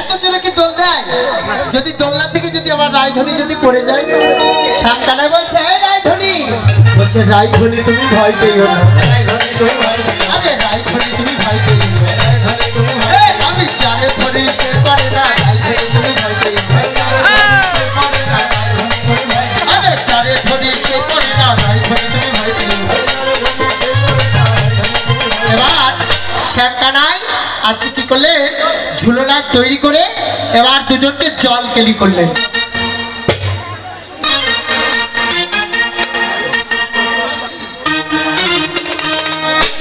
এত জোরে কি দোল দেয়? যদি দোলনা থেকে যদি আমার রায়ধনী যদি পড়ে যায় সামকানায় বলছে এই রায়ধনী বলছে রায়ধনী তুমি ভয় পেও না। আরে রায়ধনী তুমি ভয় পেও না। আমি জানে ধরি সে করে না। রায়ধনী তুমি ভয় পেও না। আরে জানে ধরি সে করে না। রায়ধনী তুমি ভয় পেও না। এবার শ্যামকানাই আজকে কি করলেন? ঝুলনা তৈরি করে এবার দুজনকে জল কেলি করলেন।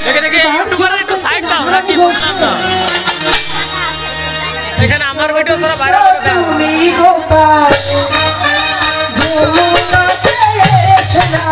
দেখে দেখে ইউটিউবারের একটু সাইড দাও নাকি বুঝলাম না এখানে আমার ভিডিও সারা ভাইরাল করে দাও তুমি গোপাল যমুনাতে এসো না।